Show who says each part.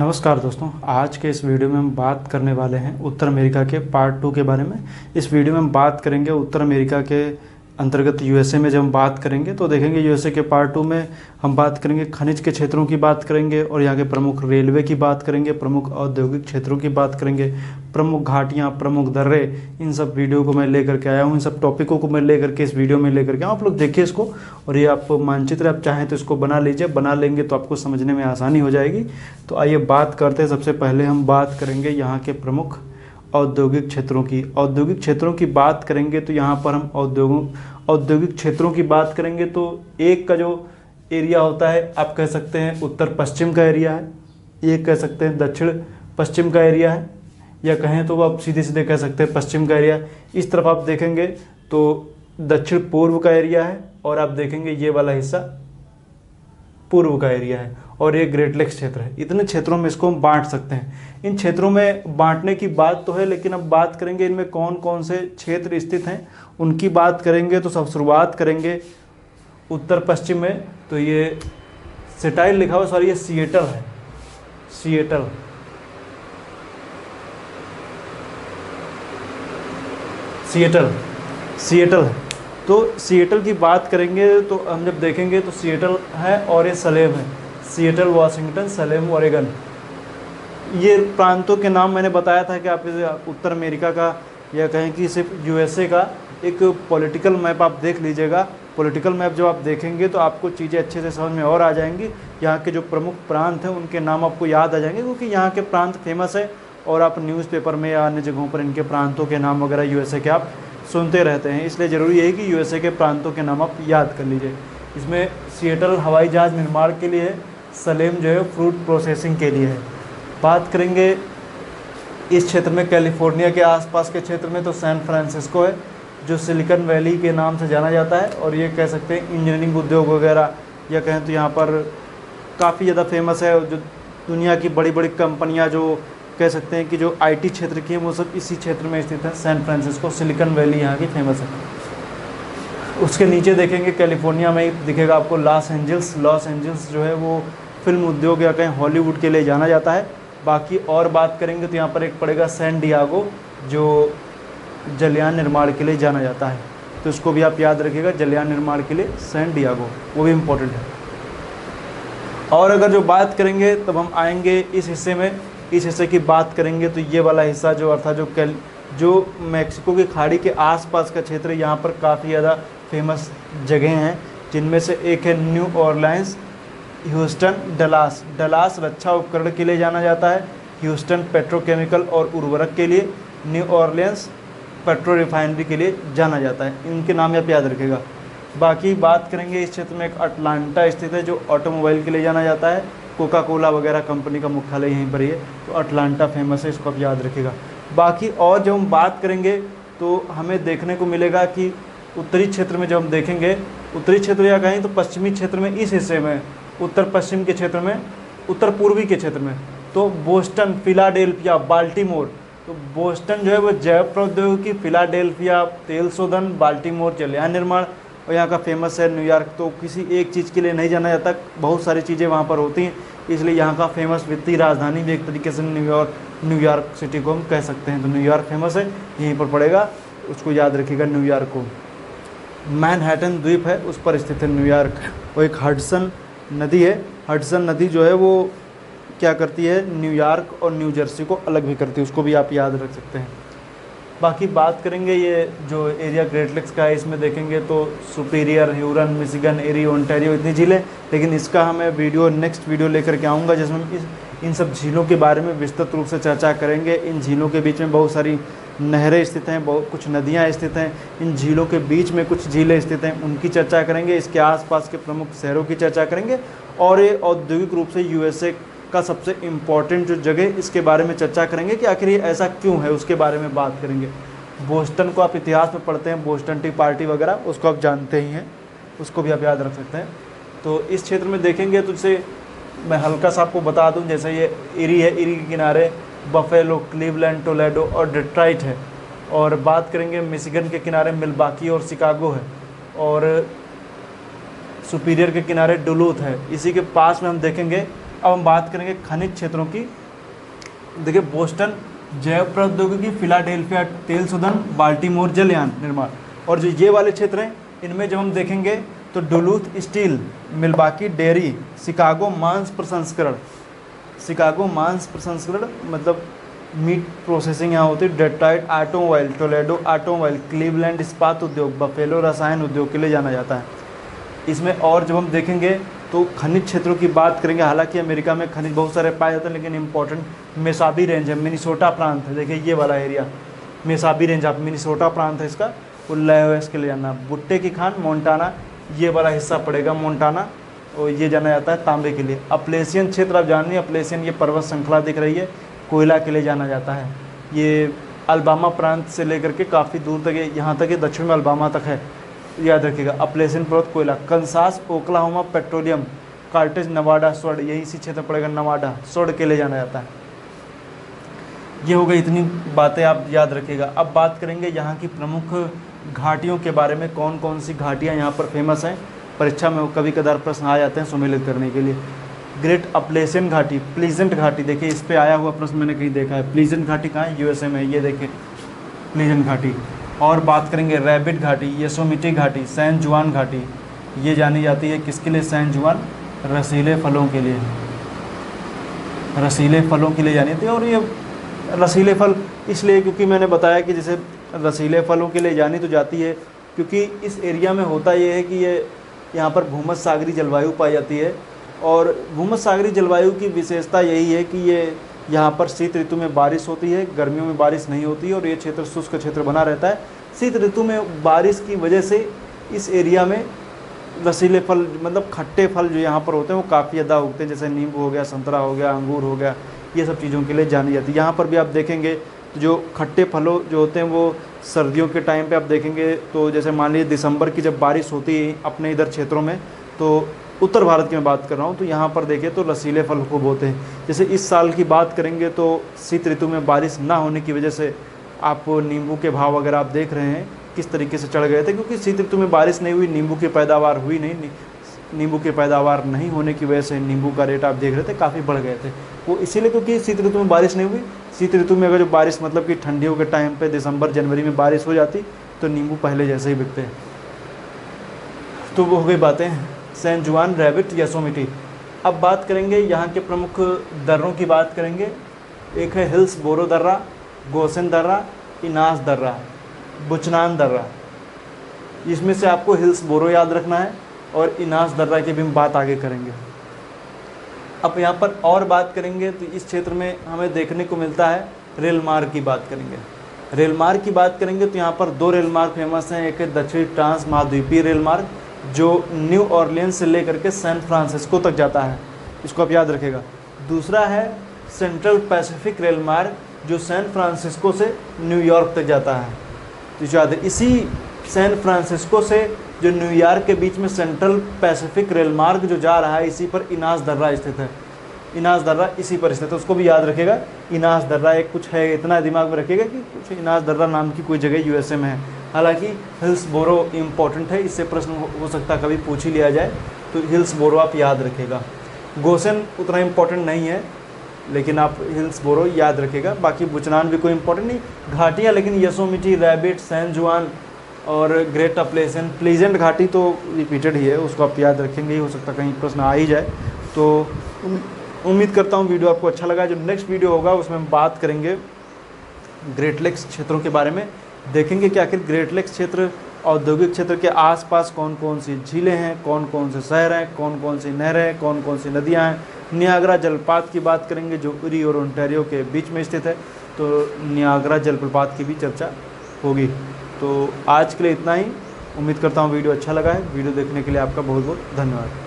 Speaker 1: नमस्कार दोस्तों, आज के इस वीडियो में हम बात करने वाले हैं उत्तर अमेरिका के पार्ट टू के बारे में। इस वीडियो में हम बात करेंगे उत्तर अमेरिका के अंतर्गत यूएसए में जब हम बात करेंगे तो देखेंगे यूएसए के पार्ट टू में हम बात करेंगे खनिज के क्षेत्रों की बात करेंगे और यहाँ के प्रमुख रेलवे की बात करेंगे, प्रमुख औद्योगिक क्षेत्रों की बात करेंगे, प्रमुख घाटियाँ, प्रमुख दर्रे, इन सब वीडियो को मैं लेकर के आया हूँ, इन सब टॉपिकों को मैं लेकर के इस वीडियो में लेकर के आप लोग देखिए इसको और ये आप मानचित्र, आप चाहें तो इसको बना लीजिए, बना लेंगे तो आपको समझने में आसानी हो जाएगी। तो आइए बात करते हैं। सबसे पहले हम बात करेंगे यहाँ के प्रमुख औद्योगिक क्षेत्रों की। औद्योगिक क्षेत्रों की बात करेंगे तो यहाँ पर हम औद्योगों, औद्योगिक क्षेत्रों की बात करेंगे तो एक का जो एरिया होता है, आप कह सकते हैं उत्तर पश्चिम का एरिया है, एक कह सकते हैं दक्षिण पश्चिम का एरिया है, या कहें तो आप सीधे सीधे कह सकते हैं पश्चिम का एरिया। इस तरफ़ आप देखेंगे तो दक्षिण पूर्व का एरिया है और आप देखेंगे ये वाला हिस्सा पूर्व का एरिया है। और ये ग्रेट लेक्स क्षेत्र है। इतने क्षेत्रों में इसको हम बांट सकते हैं। इन क्षेत्रों में बांटने की बात तो है, लेकिन अब बात करेंगे इनमें कौन कौन से क्षेत्र स्थित हैं। उनकी बात करेंगे तो सब शुरुआत करेंगे उत्तर पश्चिम में। तो ये सेटाइल लिखा हुआ सॉरी, ये सिएटल है। सिएटल सिएटल सिएटल है। तो सिएटल की बात करेंगे तो हम जब देखेंगे तो सिएटल है और ये सलेम है। सिएटल वाशिंगटन सलेम ओरेगन ये प्रांतों के नाम मैंने बताया था कि आप इसे उत्तर अमेरिका का या कहें कि सिर्फ़ यूएसए का एक पॉलिटिकल मैप आप देख लीजिएगा। पॉलिटिकल मैप जब आप देखेंगे तो आपको चीज़ें अच्छे से समझ में और आ जाएँगी। यहाँ के जो प्रमुख प्रांत हैं, उनके नाम आपको याद आ जाएँगे क्योंकि यहाँ के प्रांत फ़ेमस है और आप न्यूज़पेपर में या अन्य जगहों पर इनके प्रांतों के नाम वगैरह यूएसए के आप सुनते रहते हैं। इसलिए ज़रूरी है कि यूएसए के प्रांतों के नाम आप याद कर लीजिए। इसमें सिएटल हवाई जहाज़ निर्माण के लिए सलेम जो है फ्रूट प्रोसेसिंग के लिए है। बात करेंगे इस क्षेत्र में कैलिफ़ोर्निया के आसपास के क्षेत्र में तो सैन फ्रांसिस्को है, जो सिलिकन वैली के नाम से जाना जाता है, और ये कह सकते हैं इंजीनियरिंग उद्योग वगैरह, या कहें तो यहाँ पर काफ़ी ज़्यादा फ़ेमस है जो दुनिया की बड़ी बड़ी कंपनियाँ जो कह सकते हैं कि जो आईटी क्षेत्र की है, वो सब इसी क्षेत्र में स्थित है, सैन फ्रांसिस्को, सिलिकन वैली यहाँ की फ़ेमस है। उसके नीचे देखेंगे कैलिफ़ोर्निया में दिखेगा आपको लॉस एंजल्स लॉस एंजल्स जो है वो फ़िल्म उद्योग या कहीं हॉलीवुड के लिए जाना जाता है। बाकी और बात करेंगे तो यहाँ पर एक पड़ेगा सैन डियागो, जो जलयान निर्माण के लिए जाना जाता है। तो इसको भी आप याद रखिएगा, जलयान निर्माण के लिए सैन डियागो, वो भी इम्पोर्टेंट है। और अगर जो बात करेंगे, तब हम आएँगे इस हिस्से में। इस हिस्से की बात करेंगे तो ये वाला हिस्सा जो अर्थात जो कैल, जो मैक्सिको की खाड़ी के आसपास का क्षेत्र यहाँ पर काफ़ी ज़्यादा फ़ेमस जगह हैं, जिनमें से एक है New Orleans Houston, Dallas. Dallas रक्षा उपकरण के लिए जाना जाता है। ह्यूस्टन पेट्रोकेमिकल और उर्वरक के लिए, न्यू ऑरलियंस पेट्रो रिफाइनरी के लिए जाना जाता है। इनके नाम आप याद रखेगा। बाकी बात करेंगे इस क्षेत्र में एक अटलांटा स्थित है, जो ऑटोमोबाइल के लिए जाना जाता है। कोका कोला वगैरह कंपनी का मुख्यालय यहीं पर ही है तो अटलांटा फ़ेमस है, इसको आप याद रखेगा। बाकी और जब हम बात करेंगे तो हमें देखने को मिलेगा कि उत्तरी क्षेत्र में जब हम देखेंगे, उत्तरी क्षेत्र या कहें तो पश्चिमी क्षेत्र में इस हिस्से में उत्तर पश्चिम के क्षेत्र में उत्तर पूर्वी के क्षेत्र में। तो बोस्टन, फिलाडेल्फिया, बाल्टीमोर। तो बोस्टन जो है वो जैव प्रौद्योगिकी फिलाडेल्फिया, तेल शोधन, बाल्टीमोर जलयान निर्माण और यहाँ का फ़ेमस है न्यूयॉर्क तो किसी एक चीज़ के लिए नहीं जाना जाता, बहुत सारी चीज़ें वहाँ पर होती हैं, इसलिए यहाँ का फ़ेमस वित्तीय राजधानी भी एक तरीके से न्यूयॉर्क न्यूयॉर्क सिटी को हम कह सकते हैं। तो न्यूयॉर्क फ़ेमस है, यहीं पर पड़ेगा, उसको याद रखिएगा न्यूयॉर्क को। मैनहैटन द्वीप है, उस पर स्थित है न्यूयॉर्क वो एक हडसन नदी है हडसन नदी जो है वो क्या करती है न्यूयॉर्क और न्यू जर्सी को अलग भी करती है, उसको भी आप याद रख सकते हैं। बाकी बात करेंगे ये जो एरिया ग्रेट लेक्स का है, इसमें देखेंगे तो Superior Huron Michigan Erie Ontario इतनी झीलें, लेकिन इसका हमें वीडियो नेक्स्ट वीडियो लेकर के आऊँगा, जिसमें इन सब झीलों के बारे में विस्तृत रूप से चर्चा करेंगे। इन झीलों के बीच में बहुत सारी नहरें स्थित हैं, बहुत कुछ नदियाँ स्थित हैं। इन झीलों के बीच में कुछ झीलें स्थित हैं, उनकी चर्चा करेंगे। इसके आसपास के प्रमुख शहरों की चर्चा करेंगे। और ये औद्योगिक रूप से यूएसए का सबसे इंपॉर्टेंट जो जगह इसके बारे में चर्चा करेंगे कि आखिर ये ऐसा क्यों है, उसके बारे में बात करेंगे। बोस्टन को आप इतिहास में पढ़ते हैं, बोस्टन टी पार्टी वगैरह, उसको आप जानते ही हैं, उसको भी आप याद रख सकते हैं। तो इस क्षेत्र में देखेंगे तो जैसे मैं हल्का सा आपको बता दूँ, जैसे ये इरी है, इरी के किनारे, बफेलो, क्लीवलैंड, टोलेडो और डिट्राइट है। और बात करेंगे मिशिगन के किनारे, मिलबाकी और शिकागो है। और सुपीरियर के किनारे डुलूथ है। इसी के पास में हम देखेंगे, अब हम बात करेंगे खनिज क्षेत्रों की। देखिए, बोस्टन जैव प्रौद्योगिकी फिलाडेल्फिया तेल शोधन बाल्टीमोर, जलयान निर्माण। और जो ये वाले क्षेत्र हैं, इनमें जब हम देखेंगे तो Duluth steel, Milwaukee dairy, Chicago मांस प्रसंस्करण। शिकागो मांस प्रसंस्करण मतलब मीट प्रोसेसिंग यहाँ होती है। Detroit automobile Toledo automobile Cleveland इस्पात उद्योग, बफेलो रसायन उद्योग के लिए जाना जाता है। इसमें और जब हम देखेंगे तो खनिज क्षेत्रों की बात करेंगे। हालाँकि अमेरिका में खनिज बहुत सारे पाए जाते हैं, लेकिन इंपॉर्टेंट मेसाबी रेंज है, मिनीसोटा प्रांत है। देखिए ये वाला एरिया मेसाबी रेंज, आप मिनीसोटा प्रांत है इसका, वो लयोस के लिए जाना। भुट्टे की खान मोन्टाना ये वाला हिस्सा पड़ेगा मोन्टाना और ये जाना जाता है तांबे के लिए। अपलेसियन क्षेत्र आप जानिए अपलेसियन ये पर्वत श्रृंखला दिख रही है, कोयला के लिए जाना जाता है। ये अलबामा प्रांत से लेकर के काफ़ी दूर तक यहाँ तक ये दक्षिण में अलबामा तक है। याद रखिएगा, अपलेसियन पर्वत, कोयला, कंसास, ओकलाहोमा, पेट्रोलियम, कार्टेज, नवाडा, स्वर्ण, यही इसी क्षेत्र पड़ेगा, नवाडा, स्वर्ण के लिए जाना जाता है। ये हो गई इतनी बातें, आप याद रखिएगा। अब बात करेंगे यहाँ की प्रमुख घाटियों के बारे में कौन कौन सी घाटियाँ यहाँ पर फ़ेमस हैं? परीक्षा में कभी कदार प्रश्न आ जाते हैं सुमेलित करने के लिए। ग्रेट अपलेसियन घाटी प्लीजेंट घाटी देखिए, इस पर आया हुआ प्रश्न मैंने कहीं देखा है। प्लीजेंट घाटी कहाँ है? यूएसए में, ये देखें प्लीजेंट घाटी और बात करेंगे रैबिट घाटी यसोमिटी घाटी सैन जुआन घाटी ये जानी जाती है किसके लिए? सैन जुआन रसीले फलों के लिए। रसीले फलों के लिए जानी जाती है और ये रसीले फल इसलिए क्योंकि मैंने बताया कि जैसे रसीले फलों के लिए जानी तो जाती है, क्योंकि इस एरिया में होता ये है कि ये यहाँ पर भूमध सागरी जलवायु पाई जाती है। और भूमध सागरी जलवायु की विशेषता यही है कि ये यहाँ पर शीत ऋतु में बारिश होती है, गर्मियों में बारिश नहीं होती और ये क्षेत्र शुष्क क्षेत्र बना रहता है। शीत ऋतु में बारिश की वजह से इस एरिया में रसीले फल मतलब खट्टे फल जो यहाँ पर होते हैं, वो काफ़ी ज़्यादा उगते हैं, जैसे नींबू हो गया, संतरा हो गया, अंगूर हो गया, ये सब चीज़ों के लिए जानी जाती है। यहाँ पर भी आप देखेंगे तो जो खट्टे फलों जो होते हैं वो सर्दियों के टाइम पे आप देखेंगे तो जैसे मान लीजिए दिसंबर की जब बारिश होती है अपने इधर क्षेत्रों में तो उत्तर भारत की मैं बात कर रहा हूँ तो यहाँ पर देखें तो रसीले फल खूब होते हैं। जैसे इस साल की बात करेंगे तो शीत ऋतु में बारिश ना होने की वजह से आप नींबू के भाव अगर आप देख रहे हैं, किस तरीके से चढ़ गए थे, क्योंकि शीत ऋतु में बारिश नहीं हुई, नींबू की पैदावार हुई नहीं नींबू की पैदावार नहीं होने की वजह से नींबू का रेट आप देख रहे थे, काफ़ी बढ़ गए थे। वो इसीलिए क्योंकि शीत ऋतु में बारिश नहीं हुई। शीत ऋतु में अगर जो बारिश मतलब कि ठंडियों के टाइम पे दिसंबर, जनवरी में बारिश हो जाती तो नींबू पहले जैसे ही बिकते हैं। तो वो हो गई बातें। सैन जुआन, रैबिट यसोमिटी अब बात करेंगे यहाँ के प्रमुख दर्रों की बात करेंगे। एक है हिल्स बोरो दर्रा, गोसन दर्रा, इनास दर्रा, बुचनान दर्रा। इसमें से आपको हिल्स बोरो याद रखना है। और इनास दर्रा की भी हम बात आगे करेंगे। अब यहाँ पर और बात करेंगे तो इस क्षेत्र में हमें देखने को मिलता है रेल मार्ग की बात करेंगे। रेल मार्ग की बात करेंगे तो यहाँ पर दो रेल मार्ग फ़ेमस हैं, एक है दक्षिणी ट्रांस महाद्वीपीय रेल मार्ग, जो न्यू ऑर्लियंस से लेकर के सैन फ्रांसिस्को तक जाता है। इसको आप याद रखेगा। दूसरा है सेंट्रल पैसिफिक रेल मार्ग, जो सैन फ्रांसिस्को से न्यूयॉर्क तक जाता है। तो याद है, इसी सैन फ्रांसिस्को से जो न्यूयॉर्क के बीच में सेंट्रल पैसिफिक रेल मार्ग जो जा रहा है, इसी पर इनास दर्रा स्थित है। इनास दर्रा इसी पर स्थित है। उसको भी याद रखेगा इनास दर्रा एक कुछ है, इतना दिमाग में रखिएगा कि कुछ इनास दर्रा नाम की कोई जगह यूएसए में है। हालाँकि हिल्स बोरो इम्पोर्टेंट है, इससे प्रश्न हो सकता कभी पूछ ही लिया जाए तो हिल्स बोरो आप याद रखेगा गोसन उतना इम्पोर्टेंट नहीं है, लेकिन आप हिल्स बोरो याद रखेगा बाकी बुचनान भी कोई इंपॉर्टेंट नहीं, घाटियाँ, लेकिन यसोमिटी, रैबिट, सैन जुआन और ग्रेट अपलेसन प्लीजेंट घाटी तो रिपीटेड ही है, उसको आप याद रखेंगे, ही हो सकता कहीं प्रश्न आ ही जाए। तो उम्मीद करता हूँ वीडियो आपको अच्छा लगा। जो नेक्स्ट वीडियो होगा, उसमें हम बात करेंगे ग्रेट लेक्स क्षेत्रों के बारे में। देखेंगे कि आखिर ग्रेट लेक्स क्षेत्र, औद्योगिक क्षेत्र के आसपास कौन कौन सी झीलें हैं कौन कौन से शहर हैं कौन कौन सी नहरें हैं कौन कौन सी नदियाँ हैं। नियागरा जलपात की बात करेंगे, जो उरी और ओंटारियो के बीच में स्थित है। तो नियागरा जलप्रपात की भी चर्चा होगी। तो आज के लिए इतना ही। उम्मीद करता हूँ वीडियो अच्छा लगा है। वीडियो देखने के लिए आपका बहुत बहुत धन्यवाद।